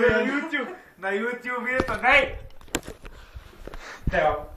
Nah, YouTube Nah YouTube itu naik. Teo